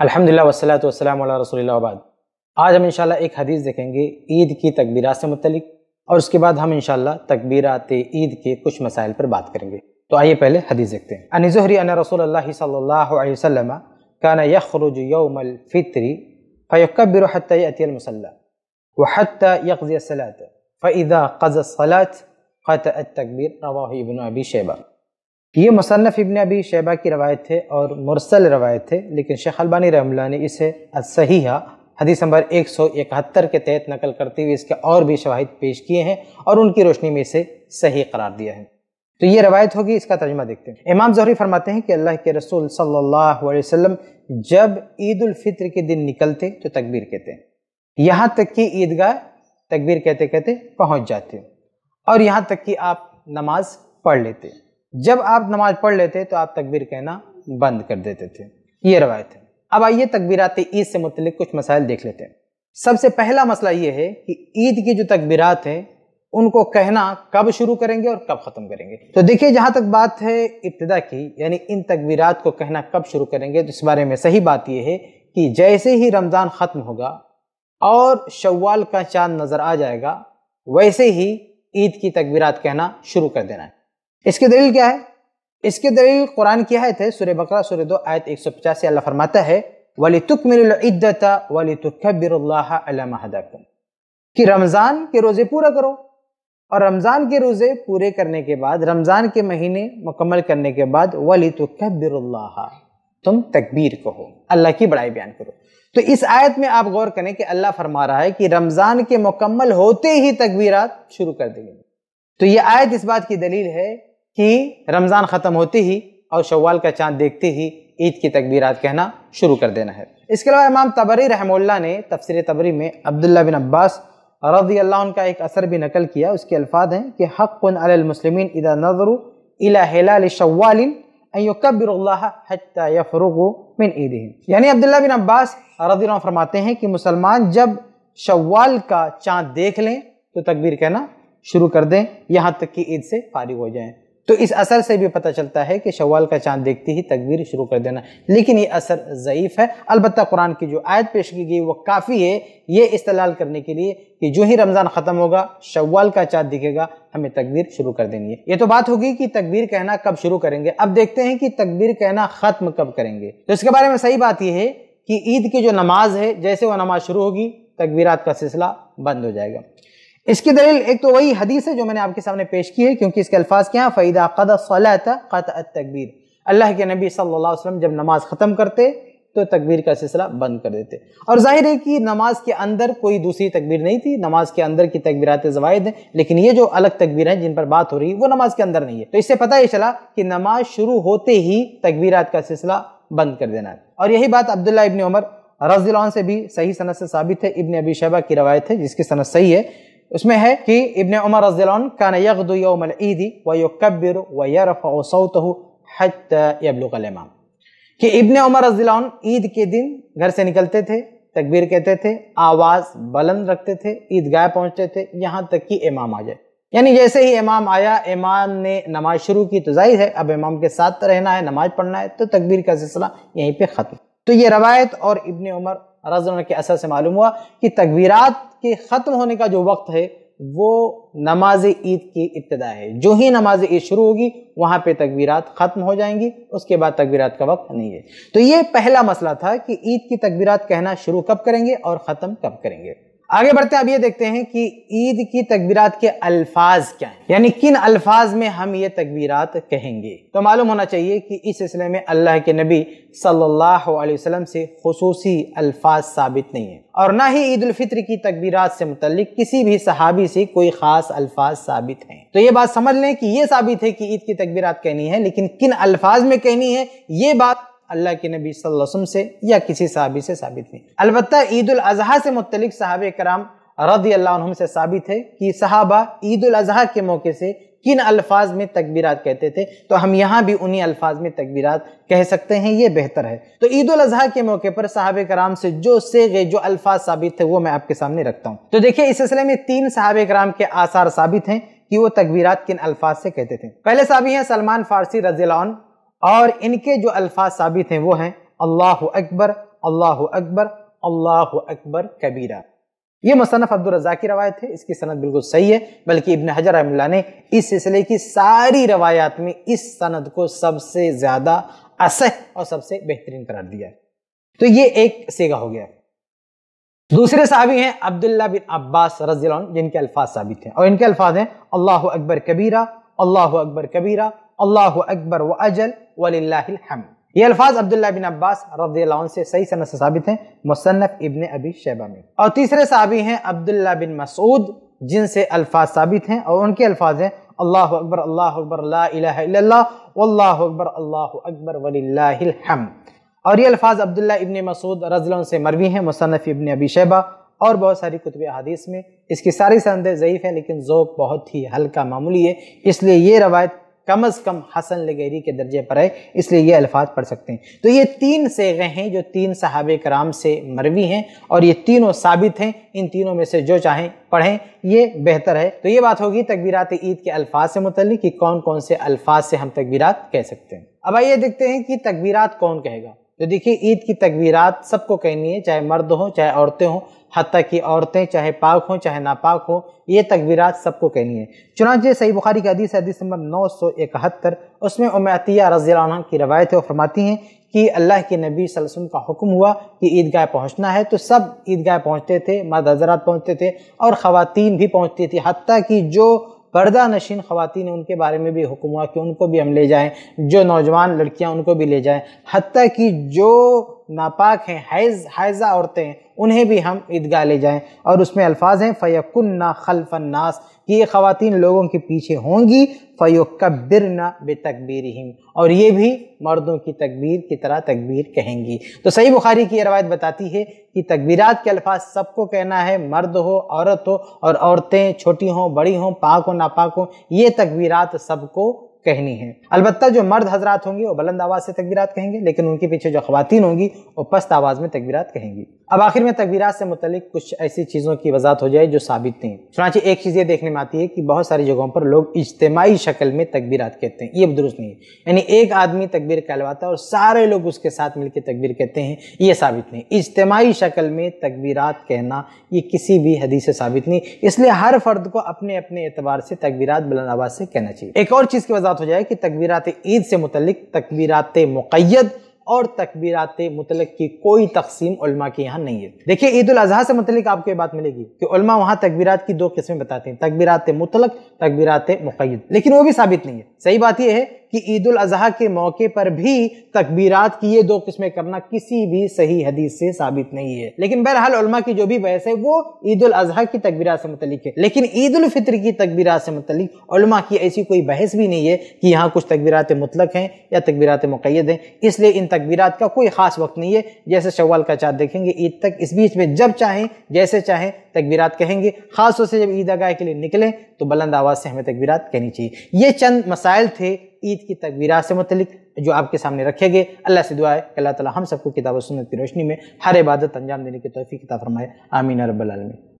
الحمد للہ وسلۃ والسلام علیہ رسول اللہ وبعد. آج ہم انشاءاللہ ایک حدیث دیکھیں گے عید کی تکبیرات سے متعلق اور اس کے بعد ہم انشاءاللہ تکبیرات عید کے کچھ مسائل پر بات کریں گے. تو آئیے پہلے حدیث دیکھتے ہیں. ان زہری ان رسول اللہ صلی اللہ علیہ وسلم کان یخرج یوم الفطر فیکبر حتی یأتی المصلی وحتی یقضی الصلاة فإذا قضى الصلاة قطع التکبیر، رواہ ابن ابی شیبہ. یہ مصنف ابن ابی شیبہ کی روایت ہے اور مرسل روایت ہے، لیکن شیخ البانی رحمہ اللہ نے اسے صحیحہ حدیث نمبر ایک سو اکہتر کے تحت نقل کرتے ہوئے اس کے اور بھی شواہد پیش کیے ہیں اور ان کی روشنی میں اسے صحیح قرار دیا ہے۔ تو یہ روایت ہوگی، اس کا ترجمہ دیکھتے ہیں۔ امام زہری فرماتے ہیں کہ اللہ کے رسول صلی اللہ علیہ وسلم جب عید الفطر کے دن نکلتے تو تکبیر کہتے ہیں۔ یہاں تک کہ عیدگاہ تکبیر کہتے کہتے پہنچ جاتے اور یہاں تک کہ آپ نماز پڑھ لیتے جب آپ نماز پڑھ لیتے تو آپ تکبیر کہنا بند کر دیتے تھے۔ یہ روایت ہے۔ اب آئیے تکبیرات عید سے متعلق کچھ مسائل دیکھ لیتے ہیں۔ سب سے پہلا مسئلہ یہ ہے کہ عید کی جو تکبیرات ہیں، ان کو کہنا کب شروع کریں گے اور کب ختم کریں گے۔ تو دیکھیے، جہاں تک بات ہے ابتدا کی یعنی ان تکبیرات کو کہنا کب شروع کریں گے، تو اس بارے میں صحیح بات یہ ہے کہ جیسے ہی رمضان ختم ہوگا اور شوال کا چاند نظر آ جائے گا، ویسے ہی عید کی تکبیرات کہنا شروع کر دینا ہے۔ اس کی دلیل کیا ہے؟ اس کی دلیل قرآن کی آیت ہے، سورہ بقرہ، سورہ دو، آیت ایک سو پچاسی، اللہ فرماتا ہے وَلِتُكْمِلُ الْعِدَّةَ وَلِتُكَبِّرُ اللَّهَ عَلَى مَحَدَكُمْ کہ رمضان کے روزے پورا کرو اور رمضان کے روزے پورے کرنے کے بعد، رمضان کے مہینے مکمل کرنے کے بعد وَلِتُكَبِّرُ اللَّهَ۔ تم تکبیر کہو، اللہ کی بڑائی بیان کرو۔ تو اس آیت میں آپ غور کریں کہ اللہ فرما رہا ہے کہ رمضان کے مکمل ہوتے ہی تکبیرات شروع کر دیں گے۔ تو یہ آیت اس بات کی دلیل ہے کہ رمضان ختم ہوتے ہی اور شوال کا چاند دیکھتے ہی عید کی تکبیرات کہنا شروع کر دینا ہے۔ اس کے علاوہ امام تبری رحم اللہ نے تفسیر تبری میں عبداللہ بن عباس رضی اللہ عنہ کا ایک اثر بھی نقل کیا۔ اس کے الفاظ ہیں کہ حق علی المسلمین اذا نظروا الى حلال شوال ان یکبر اللہ حتی یفرغوا من عیدہم۔ یعنی عبداللہ بن عباس رضی اللہ عنہ فرماتے ہیں کہ مسلمان جب شوال کا چاند دیکھ لیں تو تکبیر کہنا شروع کر دیں، یہاں تک کہ عید سے فارغ ہو جائیں۔ تو اس اثر سے بھی پتہ چلتا ہے کہ شوال کا چاند دیکھتے ہی تکبیر شروع کر دینا۔ لیکن یہ اثر ضعیف ہے۔ البتہ قرآن کی جو آیت پیش کی گئی وہ کافی ہے۔ یہ استعلال کرنے کے لیے کہ جو ہی رمضان ختم ہوگا، شوال کا چاند دکھے گا، ہمیں تکبیر شروع کر دینی ہے۔ یہ تو بات ہوگی کہ تکبیر کہنا کب شروع کریں گے۔ اب دیکھتے ہیں کہ تکبیر کہنا ختم کب کریں گے۔ تو اس کے بارے میں صحیح بات یہ ہے کہ عید کی جو نماز ہے، جیسے وہ نماز شروع ہوگی، تکبیرات کا سلسلہ بند ہو جائے گا۔ اس کی دلیل ایک تو وہی حدیث ہے جو میں نے آپ کے سامنے پیش کی ہے، کیونکہ اس کے الفاظ کیا فَإِذَا قَدَ الصَّلَاةَ قَطَ التَّكْبِيرِ۔ اللہ کے نبی صلی اللہ علیہ وسلم جب نماز ختم کرتے تو تکبیر کا سلسلہ بند کر دیتے۔ اور ظاہر ہے کہ نماز کے اندر کوئی دوسری تکبیر نہیں تھی، نماز کے اندر کی تکبیرات زوائد ہیں، لیکن یہ جو الگ تکبیر ہیں جن پر بات ہو رہی ہے، وہ نماز کے اندر نہیں ہے۔ تو اس سے پتہ یہ چلا کہ نماز شروع ہوتے ہی تکبیرات کا سلسلہ بند کر دینا ہے۔ اور یہی بات عبداللہ ابن عمر رضی اللہ عنہ سے بھی صحیح صنعت سے ثابت ہے، ابن ابی شہبہ کی روایت ہے، جس کی صنعت صحیح ہے۔ اس میں ہے کہ ابن عمر رضی اللہ عنہ کان یغدو یوم العید ویکبر ویرفع صوته حتی یبلغ الامام. کہ ابن عمر رضی اللہ عنہ عید کے دن گھر سے نکلتے تھے، تکبیر کہتے تھے، آواز بلند رکھتے تھے، عیدگاہ پہنچتے تھے، یہاں تک کہ امام آ جائے۔ یعنی جیسے ہی امام آیا، امام نے نماز شروع کی تو ظاہر ہے، اب امام کے ساتھ رہنا ہے، نماز پڑھنا ہے، تو تکبیر کا سلسلہ یہیں پہ ختم۔ تو یہ روایت اور ابن عمر رضی اللہ عنہ کے اثر سے معلوم ہوا کہ تکبیرات کے ختم ہونے کا جو وقت ہے، وہ نماز عید کی ابتدا ہے۔ جو ہی نماز عید شروع ہوگی، وہاں پہ تکبیرات ختم ہو جائیں گی، اس کے بعد تکبیرات کا وقت نہیں ہے۔ تو یہ پہلا مسئلہ تھا کہ عید کی تکبیرات کہنا شروع کب کریں گے اور ختم کب کریں گے۔ آگے بڑھتے ہیں، اب یہ دیکھتے ہیں کہ عید کی تکبیرات کے الفاظ کیا ہیں۔ یعنی کن الفاظ میں ہم یہ تکبیرات کہیں گے؟ تو معلوم ہونا چاہیے کہ اس سلسلے میں اللہ کے نبی صلی اللہ علیہ وسلم سے خصوصی الفاظ ثابت نہیں ہیں۔ اور نہ ہی عید الفطر کی تکبیرات سے متعلق کسی بھی صحابی سے کوئی خاص الفاظ ثابت ہیں۔ تو یہ بات سمجھ لیں کہ یہ ثابت ہے کہ عید کی تکبیرات کہنی ہے، لیکن کن الفاظ میں کہنی ہے، یہ بات اللہ کے نبی صلی اللہ علیہ وسلم سے یا کسی صحابی سے ثابت نہیں۔ البتہ عید الاضحیٰ سے متعلق صحابہ کرام رضی اللہ عنہم سے ثابت ہے کہ صحابہ عید الاضحیٰ کے موقع سے کن الفاظ میں تکبیرات کہتے تھے۔ تو ہم یہاں بھی انہی الفاظ میں تکبیرات کہہ سکتے ہیں، یہ بہتر ہے۔ تو عید الاضحیٰ کے موقع پر صحابہ کرام سے جو سیغے جو الفاظ ثابت تھے، وہ میں آپ کے سامنے رکھتا ہوں۔ تو دیکھیں اس سلسلے میں تین صحابہ کرام کے آثار ثابت ہیں کہ وہ تکبیرات کن الفاظ سے کہتے تھے۔ پہلے صحابی ہیں سلمان فارسی رضی اللہ عنہ اور ان کے جو الفاظ ثابت ہیں وہ ہیں اللہ اکبر اللہ اکبر اللہ اکبر کبیرہ۔ یہ مصنف عبد کی روایت ہے، اس کی سند بالکل صحیح ہے، بلکہ ابن حجر رحم اللہ نے اس سلسلے کی ساری روایات میں اس سند کو سب سے زیادہ اصح اور سب سے بہترین قرار دیا ہے۔ تو یہ ایک سیگا ہو گیا۔ دوسرے صحابی ہیں عبداللہ بن عباس رضی اللہ عنہ، جن کے الفاظ ثابت ہیں۔ اور ان کے الفاظ ہیں اللہ اکبر کبیرہ، اللہ اکبر کبیرہ، اللہ اکبر و اجل وللہ الحمد۔ یہ الفاظ عبداللہ بن عباس رضی اللہ عنہ سے صحیح سنت سے ثابت ہیں، مصنف ابن ابی شیبہ میں۔ اور تیسرے صحابی ہیں عبداللہ بن مسعود، جن سے الفاظ ثابت ہیں اور ان کے الفاظ ہیں اللہ اکبر اللہ اکبر، لا الہ الا اللہ، واللہ اکبر، اللہ اکبر، وللہ الحمد۔ اور یہ الفاظ عبداللہ ابن مسعود رضی اللہ عنہ سے مروی ہیں، مصنف ابن ابی شیبہ، اور بہت ساری کتب حدیث میں۔ اس کی ساری سندیں ضعیف ہیں، لیکن ذوق بہت ہی ہلکا معمولی ہے، اس لیے یہ روایت کم از کم حسن لگیری کے درجے پر ہے، اس لیے یہ الفاظ پڑھ سکتے ہیں۔ تو یہ تین سیغے ہیں جو تین صحابہ کرام سے مروی ہیں اور یہ تینوں ثابت ہیں۔ ان تینوں میں سے جو چاہیں پڑھیں، یہ بہتر ہے۔ تو یہ بات ہوگی تکبیرات عید کے الفاظ سے متعلق کہ کون کون سے الفاظ سے ہم تکبیرات کہہ سکتے ہیں۔ اب آئیے دیکھتے ہیں کہ تکبیرات کون کہے گا۔ تو دیکھیے، عید کی تکبیرات سب کو کہنی ہے، چاہے مرد ہوں، چاہے عورتیں ہوں، حتیٰ کہ عورتیں چاہے پاک ہوں، چاہے ناپاک ہوں، یہ تکبیرات سب کو کہنی ہے۔ چنانچہ صحیح بخاری کی حدیث حدیث نمبر نو سو اکہتر، اس میں ام عطیہ رضی اللہ عنہ کی روایت ہے، وہ فرماتی ہیں کہ اللہ کے نبی صلی اللہ علیہ وسلم کا حکم ہوا کہ عیدگاہ پہنچنا ہے، تو سب عیدگاہ پہنچتے تھے، مرد حضرات پہنچتے تھے اور خواتین بھی پہنچتی تھی حتیٰ کہ جو پردہ نشین خواتین ان کے بارے میں بھی حکم ہوا کہ ان کو بھی ہم لے جائیں، جو نوجوان لڑکیاں ان کو بھی لے جائیں، حتیٰ کہ جو ناپاک ہیں، حیض حیضہ عورتیں ہیں انہیں بھی ہم عیدگاہ لے جائیں۔ اور اس میں الفاظ ہیں فیقن خلف الناس۔ کہ یہ خواتین لوگوں کے پیچھے ہوں گی فیقبرنا بتکبیرہم اور یہ بھی مردوں کی تکبیر کی طرح تکبیر کہیں گی۔ تو صحیح بخاری کی یہ روایت بتاتی ہے کہ تکبیرات کے الفاظ سب کو کہنا ہے، مرد ہو، عورت ہو، اور عورتیں چھوٹی ہوں، بڑی ہوں، پاک ہو ناپاک ہوں، یہ تکبیرات سب کو کہنی ہے البتہ جو مرد حضرات ہوں گے وہ بلند آواز سے تکبیرات کہیں گے، لیکن ان کے پیچھے جو خواتین ہوں گی وہ پست آواز میں تکبیرات کہیں گی۔ اب آخر میں تکبیرات سے متعلق کچھ ایسی چیزوں کی وضاحت ہو جائے جو ثابت نہیں۔ چنانچہ ایک چیز یہ دیکھنے میں آتی ہے کہ بہت ساری جگہوں پر لوگ اجتماعی شکل میں تکبیرات کہتے ہیں۔ یہ درست نہیں ہے۔ یعنی ایک آدمی تکبیر کہلواتا ہے اور سارے لوگ اس کے ساتھ مل کے تکبیر کہتے ہیں، یہ ثابت نہیں۔ اجتماعی شکل میں تکبیرات کہنا یہ کسی بھی حدیث سے ثابت نہیں۔ اس لیے ہر فرد کو اپنے اپنے اعتبار سے تکبیرات بلند آواز سے کہنا چاہیے۔ ایک اور چیز کی وضاحت بات ہو جائے کہ تکبیرات عید سے متعلق تکبیرات مقید اور تکبیرات مطلق کی کوئی تقسیم علماء کی یہاں نہیں ہے۔ دیکھیں عید الاضحیٰ سے متعلق آپ کو یہ بات ملے گی کہ علماء وہاں تکبیرات کی دو قسمیں بتاتے ہیں، تکبیرات مطلق، تکبیرات مقید۔ لیکن وہ بھی ثابت نہیں ہے۔ صحیح بات یہ ہے کہ عید الاضحیٰ کے موقع پر بھی تکبیرات کی یہ دو قسمیں کرنا کسی بھی صحیح حدیث سے ثابت نہیں ہے۔ لیکن بہرحال علماء کی جو بھی بحث ہے وہ عید الاضحیٰ کی تکبیرات سے متعلق ہے۔ لیکن عید الفطر کی تکبیرات سے متعلق علماء کی ایسی کوئی بحث بھی نہیں ہے کہ یہاں کچھ تکبیرات مطلق ہیں یا تکبیرات مقید ہیں۔ اس لیے ان تکبیرات کا کوئی خاص وقت نہیں ہے۔ جیسے شوال کا چاند دیکھیں گے، عید تک اس بیچ میں جب چاہیں، جیسے چاہیں تکبیرات کہیں گے۔ خاص طور سے جب عید آگاہ کے لیے نکلیں تو بلند آواز سے ہمیں تکبیرات کہنی چاہیے۔ یہ چند مسائل تھے عید کی تقویرات سے متعلق جو آپ کے سامنے رکھے گئے۔ اللہ سے دعا ہے کہ اللہ تعالی ہم سب کو کتاب و سنت کی روشنی میں ہر عبادت انجام دینے کی توفیق عطا فرمائے۔ آمین رب العالمین۔